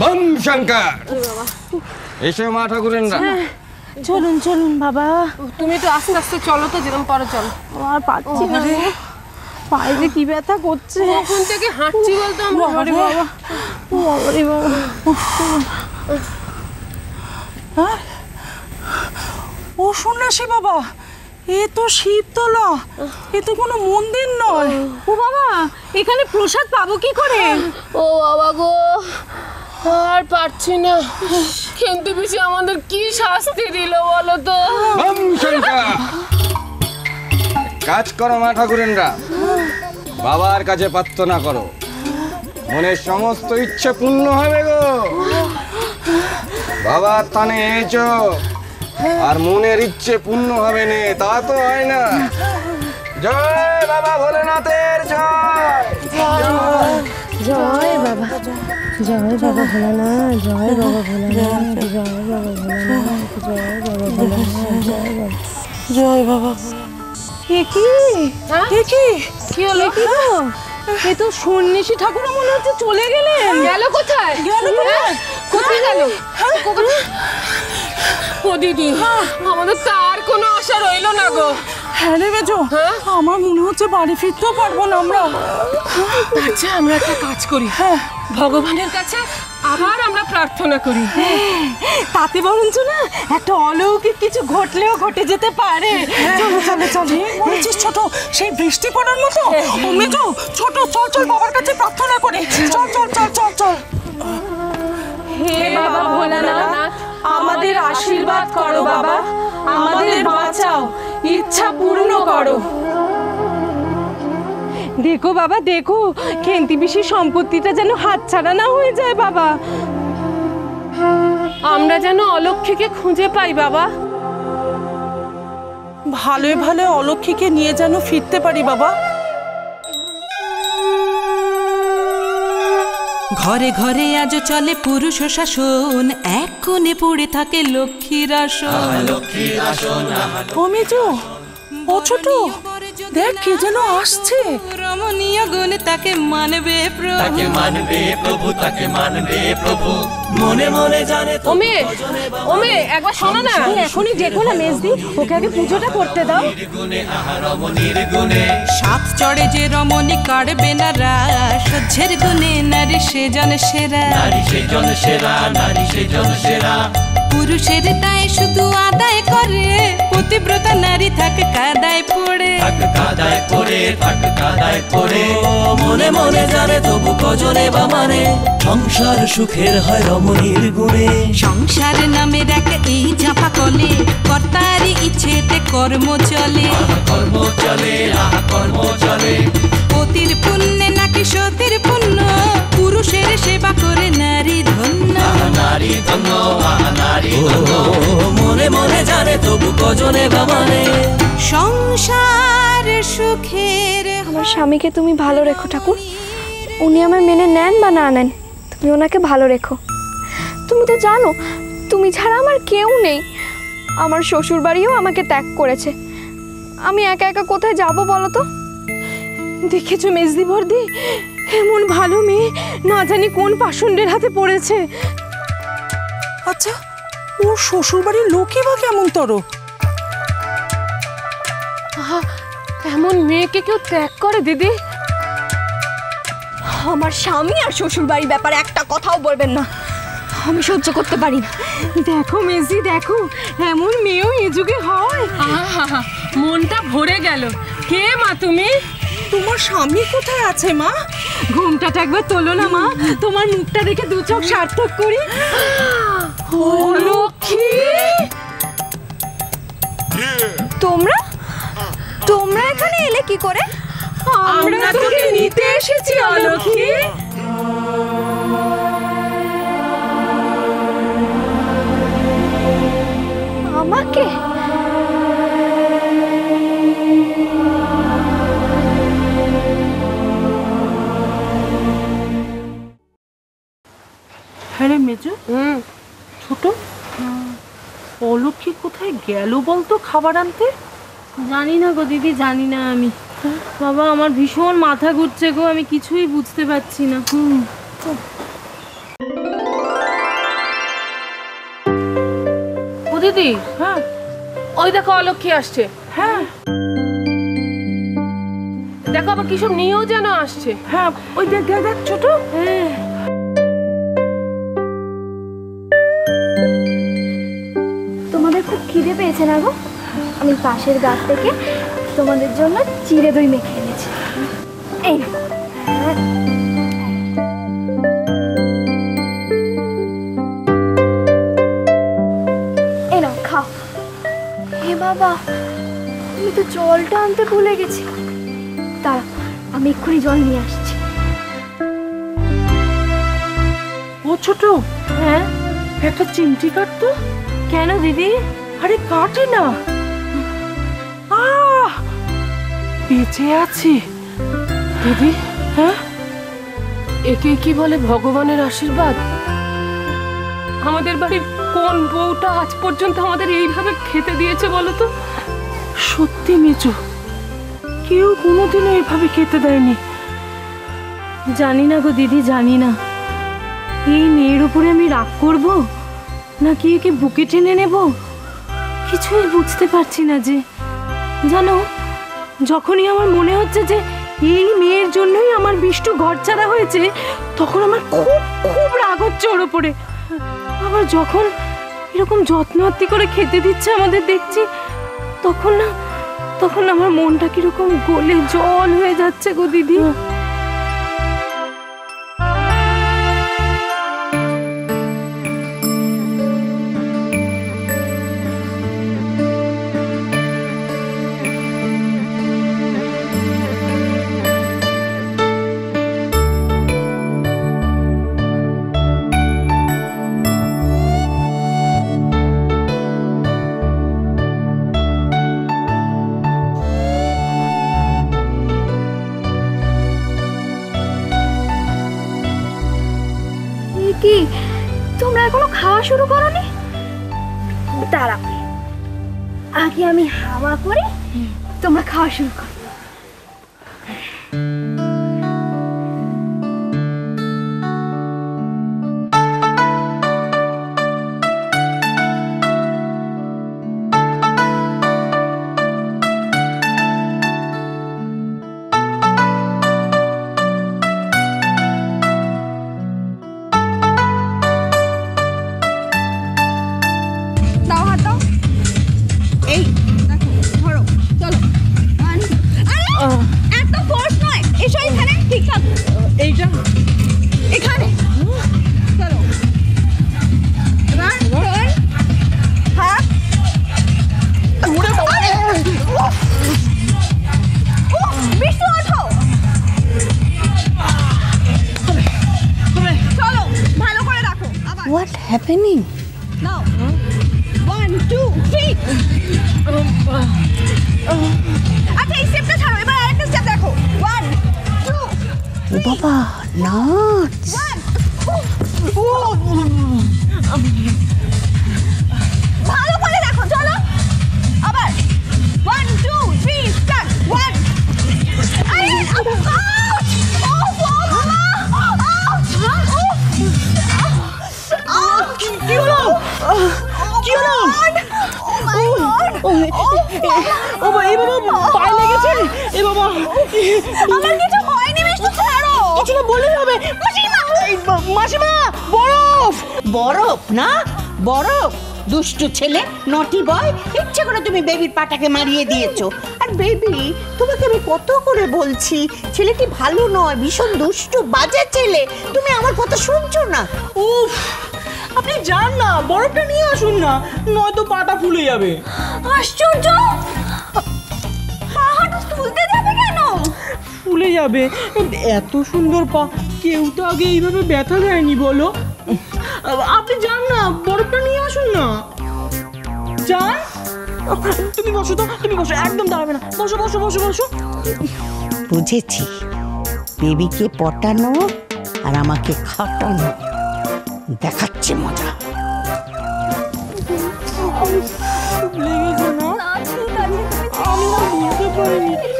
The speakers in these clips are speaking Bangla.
বম শঙ্কর। এসো মা ঠাকুরেনরা। চলুন চলুন বাবা। তুমি একটু আস্তে আস্তে চলো তো যেরকম পারো চলো। আর পাচ্ছি না পায়ে কি ব্যথা করছে? কখন থেকে হাঁটছি বলতো আমরা বাবারে। বাবা। ও বাবারে বাবা। হ্যাঁ? ও সন্ন্যাসী বাবা। এ তো শিবতলা এ তো কোনো মন্দির নয়। ও বাবা এখানে প্রসাদ পাবো কি করে? ও বাবা গো আর পারছি না। কিন্তু পিছিয়ে আমাদের কি শাস্তি দিল বলো তো? কাজ করো মা ঠাকুরেনরা বাবার কাছে প্রার্থনা করো। মনের সমস্ত ইচ্ছে পূর্ণ হবে গো। বাবার থানে এসো। আর মনের ইচ্ছে পূর্ণ হবে নে তা তো হয় না। জয় বাবা ভোলেনাথের জয় জয় বাবা জয় বাবা ভোলানাথ জয় বাবা ভোলানাথ জয় বাবা ভোলানাথ জয় বাবা ভোলানাথ জয় বাবা জয় বাবা কি? হ্যাঁ? কি? কি হলো? কি গো? এ তো সন্ন্যাসী ঠাকুর মনে হচ্ছে চলে গেলেন। গেল কোথায়? গেল কোথায়? কোথায় গেল? ও দিদি আমাদের তার কোনো আশা রইল না গো। হ্যাঁ রে বেজো আমার মনে হচ্ছে বাড়ি ফিরতেও পারব না আমরা। আচ্ছা আমরা একটা কাজ করি। হ্যাঁ। ভগবানের কাছে আবার আমরা প্রার্থনা করি। তাতে বরঞ্চ না একটা অলৌকিক কিছু ঘটলেও ঘটে যেতে পারে। চলো চলো চলো। ঠিক ছোট সেই বৃষ্টি পড়ার মতো। ছোট চল চল বাবার কাছে প্রার্থনা আমাদের আশীর্বাদ করো বাবা। আমাদের বাঁচাও। ইচ্ছা পূর্ণ করো। দেখো বাবা দেখো। খেন্তি পিসির সম্পত্তিটা যেন হাতছাড়া না হয়ে যায় বাবা। আমরা যেন অলক্ষীকে খুঁজে পাই বাবা। ভালোই ভালো অলক্ষীকে নিয়ে যেন ফিরতে পারি বাবা। ঘরে ঘরে আজ চলে পুরুষ শাসন। এক কোণে পড়ে থাকে লক্ষ্মীর আসন। ও মেজো ও ছোট দেখ কে যেন আসছে। রমণীয় গুণ তাকে মানবে প্রভু। তাকে মানবে প্রভু তাকে মানবে প্রভু। মনে মনে জানে ওমে ওমে একবার শোনো না এখনই দেখো না মেজদি ওকে আগে পুজোটা করতে দাও। চড়ে যে রমণী কাড়বে না রাস সহ্যের গুণে নারী সেজন সেরা। নারী সেজন সেরা নারী সেজন সেরা। পুরুষের তাই শুধু আদায় করে পতিব্রতা নারী থাকে কাদায় পড়ে। থাক কাদায় পড়ে থাক কাদায় পড়ে। মনে মনে জানে তবু কজনে বা মানে সংসার সুখের হয় রমণীর গুণে। সংসার নামে দেখ এই জাফা কলে কর্তারি ইচ্ছেতে কর্ম চলে। কর্ম চলে কর্ম চলে। পতির পুণ্যে নাকি সতীর পুণ্য পুরুষের সেবা করে নারী ধন্য। নারী ধন্য নারী মনে মনে জানে তবু কজনে বা মানে সংসার সুখের আমার স্বামীকে তুমি ভালো রেখো ঠাকুর। উনি আমার মেনে নেন বা না নেন তুমি ওনাকে ভালো রেখো। তুমি তো জানো তুমি ছাড়া আমার কেউ নেই। আমার শ্বশুর বাড়িও আমাকে ত্যাগ করেছে। আমি একা একা কোথায় যাব বলো তো? দেখেছ মেজদি বর্দি এমন ভালো মেয়ে না জানি কোন পাষণ্ডের হাতে পড়েছে। আচ্ছা ওর শ্বশুর বাড়ির লোকই বা কেমন তর? এমন মেয়েকে কেউ ত্যাগ করে দিদি? আমার স্বামী আর শ্বশুর বাড়ির ব্যাপারে একটা কথাও বলবেন না। আমি সহ্য করতে পারি না। দেখো মেসি দেখো এমন মেয়েও এ যুগে হয়। আহা, মনটা ভরে গেল। কে মা তুমি? তোমার স্বামী কোথায় আছে মা? ঘুমটাটা একবার তোলো না মা। তোমার মুখটা দেখে দু চোখ সার্থক করি। তোমরা? তোমরা এখানে এলে কি করে? আমরা তোকে নিতে এসেছি অলক্ষ্মী অলক্ষী কোথায় গেল বলতো খাবার আনতে? জানি না গো দিদি জানি না আমি। বাবা আমার ভীষণ মাথা ঘুরছে গো আমি কিছুই বুঝতে পারছি না। হুম। ও দিদি হ্যাঁ। ওই দেখো অলক্ষী আসছে। হ্যাঁ। দেখো আবার কিছু নিয়েও যেন আসছে। হ্যাঁ ওই দেখ দেখ ছোট। হ্যাঁ। খিদে পেয়েছে না গো? আমি পাশের গাছ থেকে তোমাদের জন্য চিড়ে দই মেখে এনেছি। এই নাও। নাও খাও। হে বাবা আমি তো জলটা আনতে ভুলে গেছি। দাঁড়া আমি এক্ষুনি জল নিয়ে আসছি। ও ছোট হ্যাঁ? একটা চিমটি কাটতো। কেন দিদি? আরে কাটে না। বেঁচে আছি। দিদি হ্যাঁ? একে কি বলে ভগবানের আশীর্বাদ? আমাদের বাড়ির কোন বউটা আজ পর্যন্ত আমাদের এইভাবে খেতে দিয়েছে বলো তো? সত্যি মেজো, কেউ কোনোদিনও এভাবে খেতে দেয়নি। জানি না গো দিদি, জানি না। এই মেয়ের উপরে আমি রাগ করব? নাকি একে বুকে টেনে নেব? কিছুই বুঝতে পারছি না যে, জানো, যখনই আমার মনে হচ্ছে যে এই মেয়ের জন্যই আমার বিষ্টু ঘর ছাড়া হয়েছে, তখন আমার খুব খুব রাগ হচ্ছে ওর ওপরে। আবার যখন এরকম যত্ন আত্তি করে খেতে দিচ্ছে আমাদের দেখছি, তখন না, তখন আমার মনটা কীরকম গলে জল হয়ে যাচ্ছে গো দিদি। কি? তোমরা এখনও খাওয়া শুরু করনি? দাঁড়াও। আগে আমি হাওয়া করে, তোমরা খাওয়া শুরু করো। রাখো আবার what happening now one two three আচ্ছা এই স্টেপটা ছাড়ো এবার আরেকটা স্টেপ দেখো ওয়ান টু ও বাবা নাচ আমার কিছু হয়নি মিষ্টি ছাড়ো। কিছু না বললেই হবে। বা- মাসিমা বরফ! বরফ না? বরফ? দুষ্টু ছেলে নটি বয় ইচ্ছে করে তুমি বেবির পাটাকে মারিয়ে দিয়েছ। আর বেবি তোমাকে আমি কত করে বলছি? ছেলেটি ভালো নয় ভীষণ দুষ্টু বাজে ছেলে। তুমি আমার কথা শুনছো না? উফ আপনি যান না বরফটা নিয়ে আসুন না নয়তো পাটা ফুলে যাবে। আশ্চর্য! ফুলে যাবে। এত সুন্দর পা। কেউ তো আগে এইভাবে ব্যথা দেয়নি বলো? আপনি যান না বরফটা নিয়ে আসুন না। যান। তুমি বসো তো তুমি বসো একদম দাঁড়াবে না। বসো বসো বসো বসো। বুঝেছি। বেবিকে পটানো আর আমাকে খাটানো। দেখাচ্ছে মজা। লেগেছে না? আমি বুঝতে পারিনি।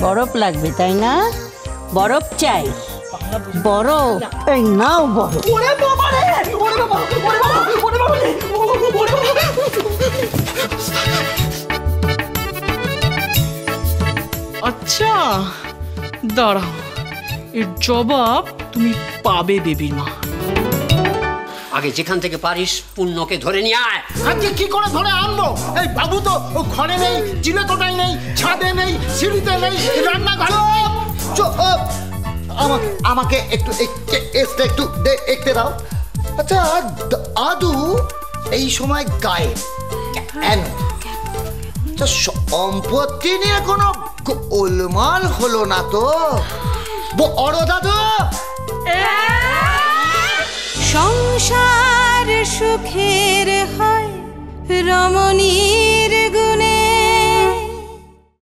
বরফ লাগবে, তাই না? বরফ চাই। বরফ। এই নাও বাবা আচ্ছা দাঁড়াও। এর জবাব তুমি পাবে বেবির মা আগে যেখান থেকে পারিস পুণ্যকে ধরে নিয়ে আয়। আজকে কি করে ধরে আনব? এই বাবু তো ও ঘরে নেই চিলে কোটায় নেই ছাদে নেই সিঁড়িতে নেই রান্নাঘরে চুপ! আমাকে আমাকে একটু একটু- একটু দেখতে দাও। আচ্ছা দ- আদু এই সময় গায়ে। কেন? আচ্ছা, সম্পত্তি নিয়ে কোনো গোলমাল হলো না তো। বড় দাদু! সংসার সুখের হয় রমণীর গুণে